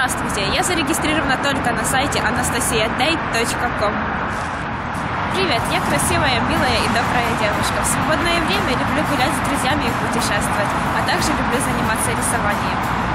Здравствуйте, я зарегистрирована только на сайте anastasiadate.com. Привет, я красивая, милая и добрая девушка. В свободное время люблю гулять с друзьями и путешествовать, а также люблю заниматься рисованием.